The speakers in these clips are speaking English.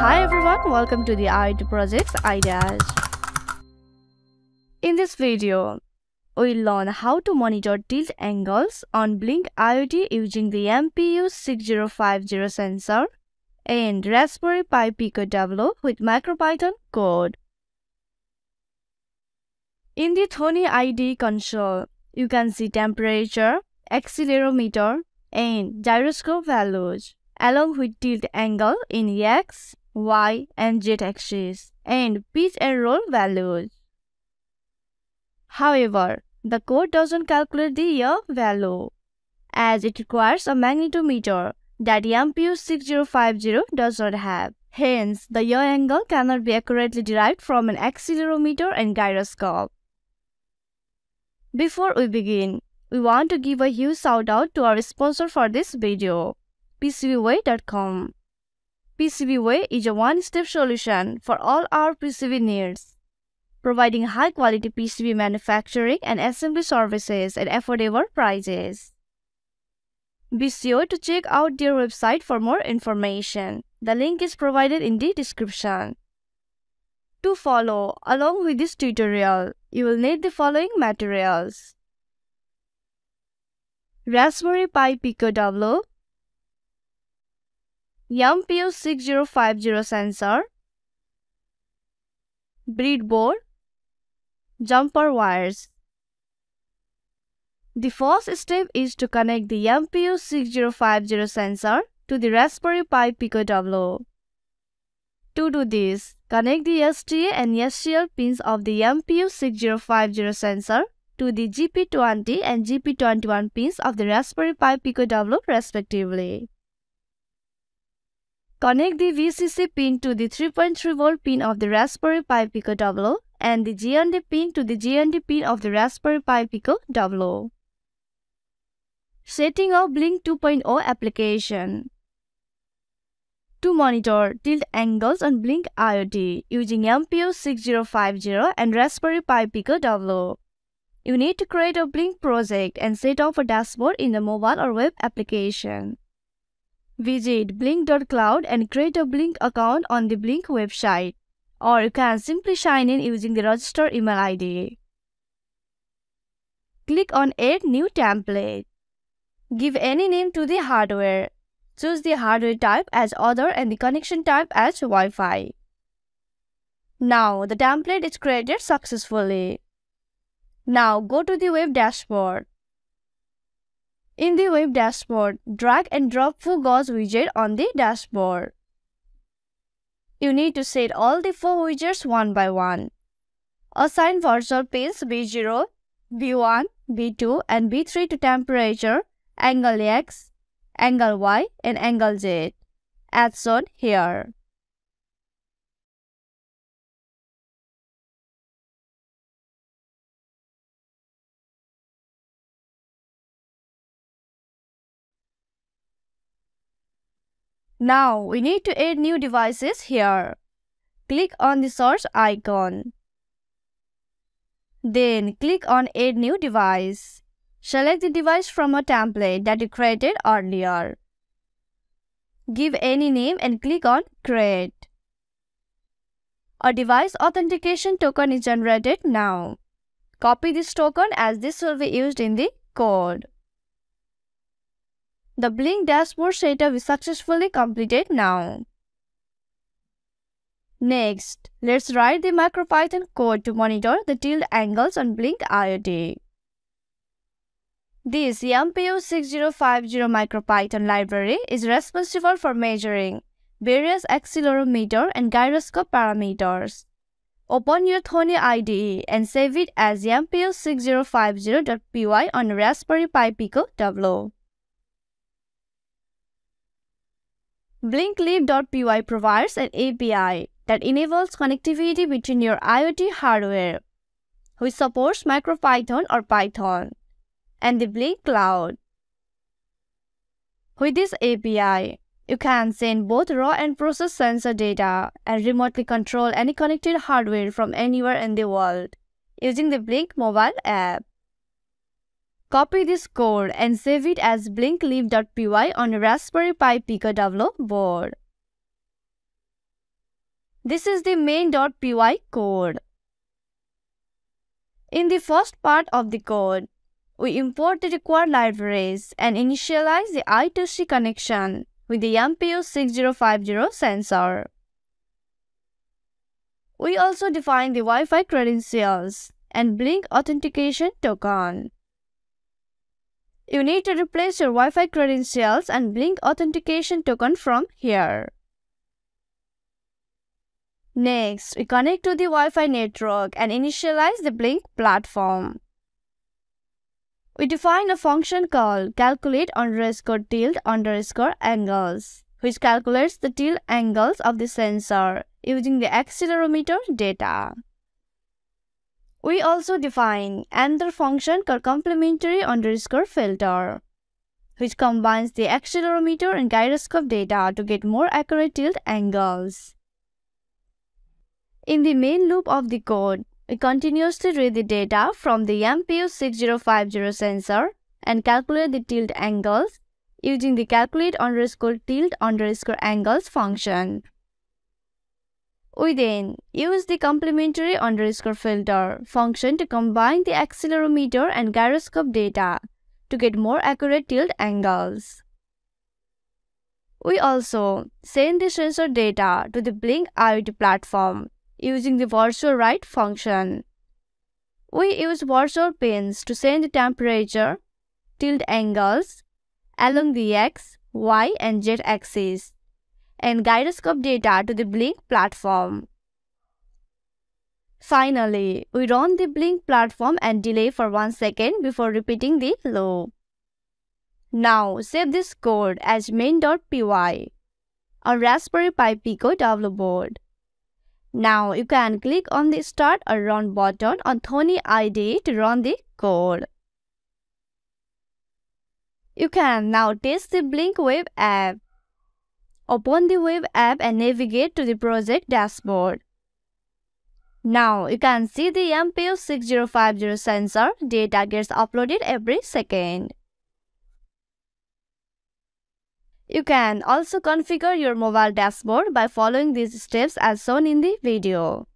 Hi everyone, welcome to the IoT Projects Ideas. In this video, we'll learn how to monitor tilt angles on Blynk IoT using the MPU6050 sensor and Raspberry Pi Pico W with MicroPython code. In the Thonny ID console, you can see temperature, accelerometer, and gyroscope values, along with tilt angle in X, Y, and Z axis, and pitch and roll values. However, the code doesn't calculate the yaw value, as it requires a magnetometer that MPU6050 does not have. Hence, the yaw angle cannot be accurately derived from an accelerometer and gyroscope. Before we begin, we want to give a huge shout out to our sponsor for this video, PCBWay.com. PCBWay is a one-step solution for all our PCB needs, providing high-quality PCB manufacturing and assembly services at affordable prices. Be sure to check out their website for more information. The link is provided in the description. To follow along with this tutorial, you will need the following materials. Raspberry Pi Pico W, MPU6050 sensor, breadboard, jumper wires. The first step is to connect the MPU6050 sensor to the Raspberry Pi Pico W. To do this, connect the SDA and SCL pins of the MPU6050 sensor to the GP20 and GP21 pins of the Raspberry Pi Pico W respectively. Connect the VCC pin to the 3.3 volt pin of the Raspberry Pi Pico W and the GND pin to the GND pin of the Raspberry Pi Pico W. Setting up Blynk 2.0 application to monitor tilt angles on Blynk IoT using MPU6050 and Raspberry Pi Pico W. You need to create a Blynk project and set up a dashboard in the mobile or web application. Visit blynk.cloud and create a Blynk account on the Blynk website, or you can simply sign in using the registered email ID. Click on Add New Template. Give any name to the hardware Choose the hardware type as other and the connection type as Wi-Fi. Now the template is created successfully. Now go to the web dashboard. In the web dashboard, drag and drop four Gauge widget on the dashboard. You need to set all the four widgets one by one. Assign virtual pins V0, V1, V2 and V3 to temperature, angle X, angle Y and angle Z, as shown here. Now we need to add new devices here. Click on the search icon. Then click on add new device. Select the device from a template that you created earlier. Give any name and click on Create. A device authentication token is generated now. Copy this token as this will be used in the code. The Blynk dashboard setup is successfully completed now. Next, let's write the MicroPython code to monitor the tilt angles on Blynk IoT. This MPU6050 MicroPython library is responsible for measuring various accelerometer and gyroscope parameters. Open your Thonny IDE and save it as MPU6050.py on Raspberry Pi Pico W. BlynkLib.py provides an API that enables connectivity between your IoT hardware, which supports MicroPython or Python and the Blynk Cloud. With this API, you can send both raw and processed sensor data and remotely control any connected hardware from anywhere in the world using the Blynk mobile app. Copy this code and save it as blynklib.py on a Raspberry Pi Pico W board. This is the main.py code. In the first part of the code, we import the required libraries and initialize the I2C connection with the MPU6050 sensor. We also define the Wi-Fi credentials and Blynk authentication token. You need to replace your Wi-Fi credentials and Blynk authentication token from here. Next, we connect to the Wi-Fi network and initialize the Blynk platform. We define a function called calculate underscore tilt underscore angles, which calculates the tilt angles of the sensor using the accelerometer data. We also define another function called complementary underscore filter, which combines the accelerometer and gyroscope data to get more accurate tilt angles. In the main loop of the code, we continuously read the data from the MPU6050 sensor and calculate the tilt angles using the calculate underscore tilt underscore angles function. We then use the complementary underscore filter function to combine the accelerometer and gyroscope data to get more accurate tilt angles. We also send the sensor data to the Blynk IoT platform using the virtual write function. We use virtual pins to send the temperature, tilt angles along the x, y and z axis and gyroscope data to the Blynk platform. Finally, we run the Blynk platform and delay for 1 second before repeating the loop. Now save this code as main.py on Raspberry Pi Pico board. Now you can click on the Start or Run button on Thonny IDE to run the code. You can now test the Blynk Web app. Open the Web app and navigate to the project dashboard. Now you can see the MPU6050 sensor data gets uploaded every second. You can also configure your mobile dashboard by following these steps as shown in the video.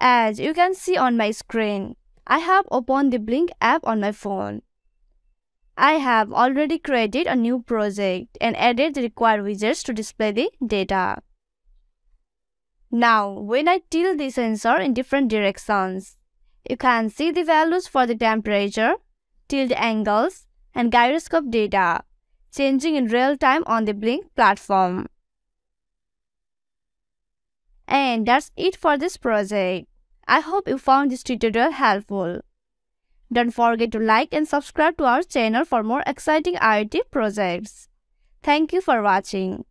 As you can see on my screen, I have opened the Blynk app on my phone. I have already created a new project and added the required widgets to display the data. Now, when I tilt the sensor in different directions, you can see the values for the temperature, tilt angles, and gyroscope data changing in real time on the Blynk platform. And that's it for this project. I hope you found this tutorial helpful. Don't forget to like and subscribe to our channel for more exciting IoT projects. Thank you for watching.